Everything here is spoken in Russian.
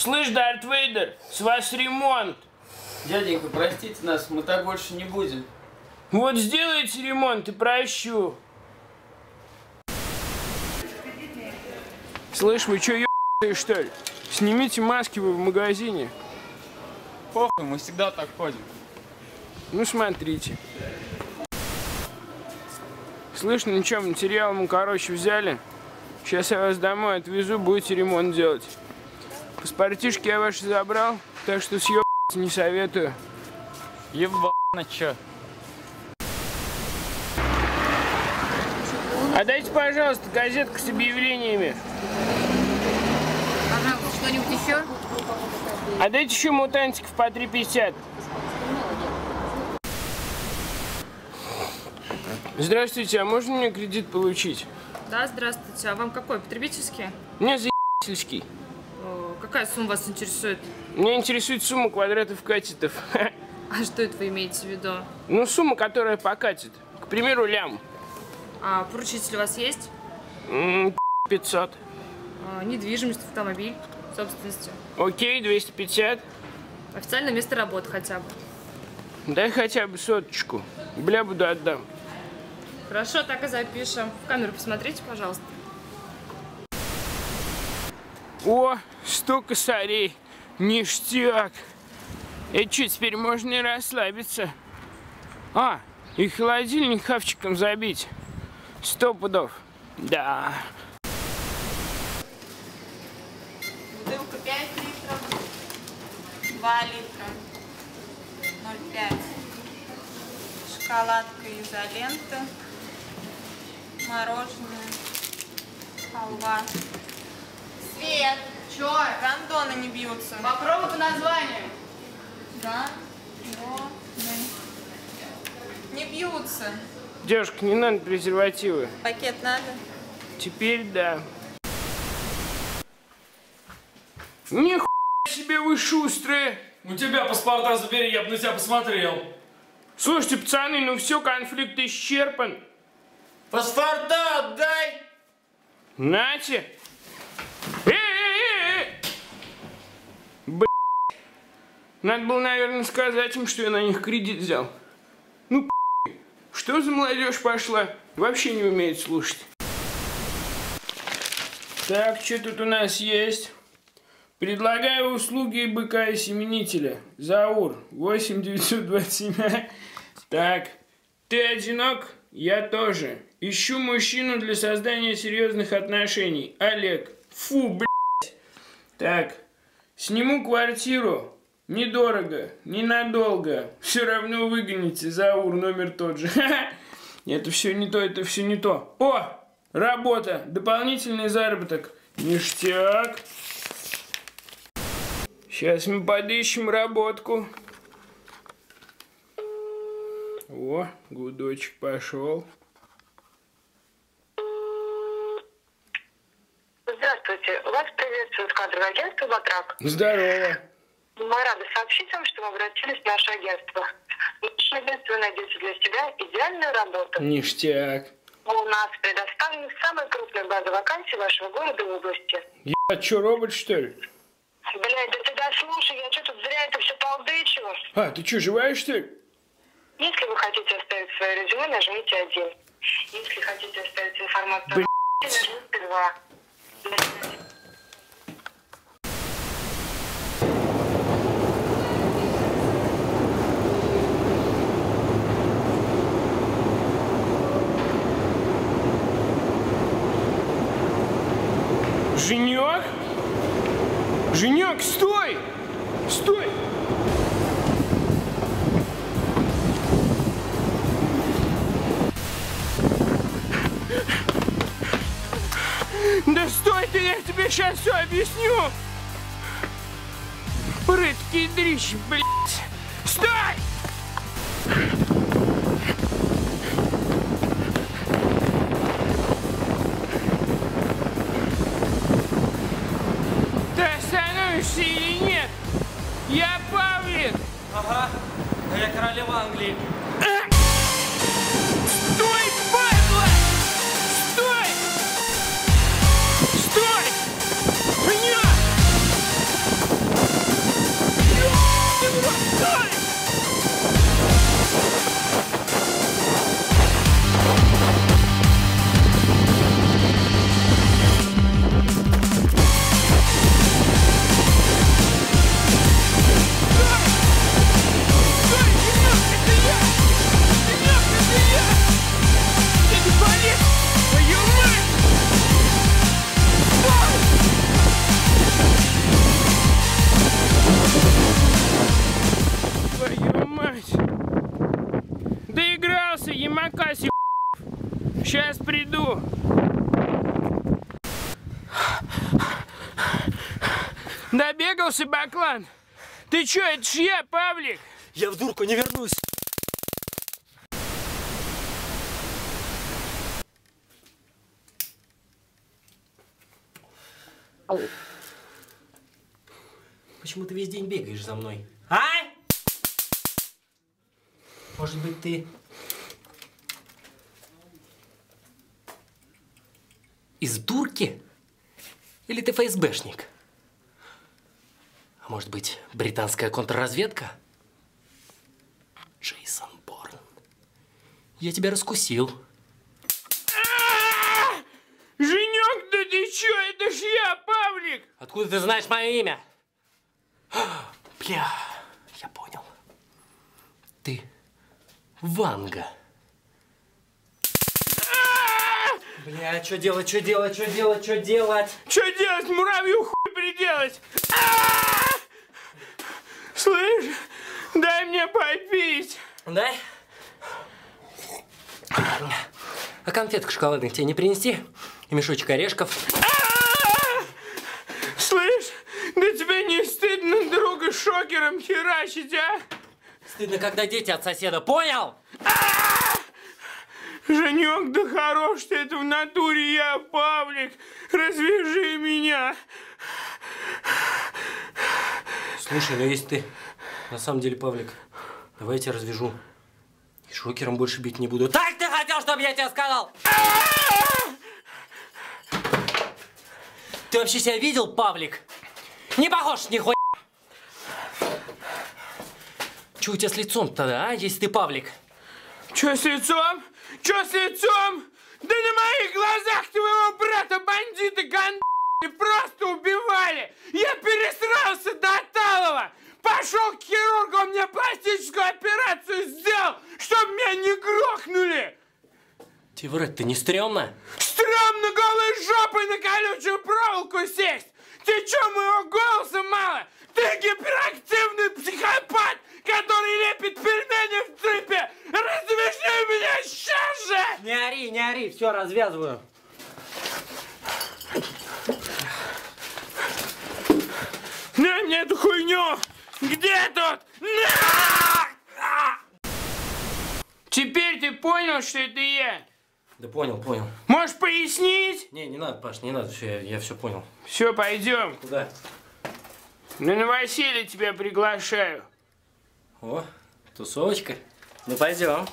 Слышь, Дарт Вейдер, с вас ремонт. Дяденька, простите нас, мы так больше не будем. Вот сделайте ремонт и прощу. Слышь, вы чё, ебаные, что ли? Снимите маски вы в магазине. Похуй, мы всегда так ходим. Ну, смотрите. Слышь, ну что, материал мы, короче, взяли. Сейчас я вас домой отвезу, будете ремонт делать. Паспортишки я ваши забрал, так что съебаться не советую. Ебано чё. А дайте, пожалуйста, газетку с объявлениями. Пожалуйста, что-нибудь еще? А дайте еще мутантиков по 3,50. Здравствуйте, а можно мне кредит получить? Да, здравствуйте. А вам какой? Потребительский? Мне заебательский. Какая сумма вас интересует? Меня интересует сумма квадратов катетов. А что это вы имеете в виду? Ну, сумма, которая покатит. К примеру, лям. А поручитель у вас есть? М, 500. А, недвижимость, автомобиль, собственности. Окей, 250. Официальное место работы хотя бы. Дай хотя бы соточку. Бля, буду отдам. Хорошо, так и запишем. В камеру посмотрите, пожалуйста. О, 100 косарей. Ништяк. Это что, теперь можно и расслабиться? А, и холодильник хавчиком забить. Сто пудов. Да. Бутылка 5 литров, 2 литра, 0,5. Шоколадка изолента, мороженое, халва. Свет! Чё? Гондоны не бьются. Попробуй по названию. Гондоны. Не бьются. Девушка, не надо презервативы. Пакет надо? Теперь да. Нихуя себе вы шустрые. У тебя паспорта забери, я бы на тебя посмотрел. Слушайте, пацаны, ну все, конфликт исчерпан. Паспорта отдай! Нате. Э-э-э-э! Блядь. Надо было, наверное, сказать им, что я на них кредит взял. Ну, что за молодежь пошла? Вообще не умеет слушать. Так, что тут у нас есть? Предлагаю услуги быка-семенителя. Заур, 8927. Так, ты одинок? Я тоже. Ищу мужчину для создания серьезных отношений. Олег. Фу, блядь. Так, сниму квартиру. Недорого, ненадолго. Все равно выгоните. Заур, номер тот же. Это все не то, это все не то. О, работа, дополнительный заработок. Ништяк. Сейчас мы подыщем работку. О, гудочек пошел. Здравствуйте. Вас приветствует кадровое агентство «Батрак». Здорово. Мы рады сообщить вам, что вы обратились в наше агентство. Наше агентство найдете для себя идеальную работу. Ништяк. У нас предоставлены самые крупные базы вакансий вашего города и области. Я что, робот, что ли? Блядь, да ты дослушай, я что тут зря это все толдычу. А, ты что, живая, что ли? Если вы хотите оставить свое резюме, нажмите один. Если хотите оставить информацию, Блядь. нажмите два. Женек? Женек, стой! Стой! Да стой ты, я тебе сейчас все объясню! Прыткий дрищ, блядь! Стой! Ага, а я королева Англии. Сейчас приду. Добегался, Баклан? Ты чё, это ж я, Павлик? Я в дурку не вернусь. Почему ты весь день бегаешь за мной? А? Может быть, ты... Из дурки? Или ты ФСБшник? А может быть, британская контрразведка? Джейсон Борн. Я тебя раскусил. Женек, да ты чё, это ж я, Павлик! Откуда ты знаешь мое имя? Бля, я понял. Ты Ванга. Бля, что делать, что делать, что делать, что делать? Что делать, муравью хуй приделать? А! Слышь, дай мне попить. Дай. А конфеток шоколадных тебе не принести? И мешочек орешков? А! Слышь, да тебе не стыдно друга шокером херачить, а? Стыдно, когда дети от соседа, понял? Женек, да хорош ты это в натуре я, Павлик. Развяжи меня. Слушай, ну если ты на самом деле Павлик, давай я тебя развяжу. И шокером больше бить не буду. Так ты хотел, чтобы я тебе сказал? Ты вообще себя видел, Павлик? Не похож нихуя. Че у тебя с лицом тогда, а, если ты Павлик? Че с лицом? Че с лицом? Да на моих глазах твоего брата бандиты гандоны просто убивали! Я пересрался до Талова! Пошел к хирургу, он мне пластическую операцию сделал, чтобы меня не грохнули! Тебе врать-то не стрёмно? Стрёмно голой жопой на колючую проволоку сесть! Тебе чё, моего голоса мало? Ты гиперактивный психопат, который лепит пельмени в трипе! Развяжи меня сейчас же! Не ори, не ори, все, развязываю. На мне эту хуйню! Где тут? Теперь ты понял, что это я? Да понял, понял. Можешь пояснить? Не, не надо, Паш, не надо, все, я, я все понял. Все, пойдем. Куда? На новоселье тебя приглашаю. О, тусовочка. Ну пойдем.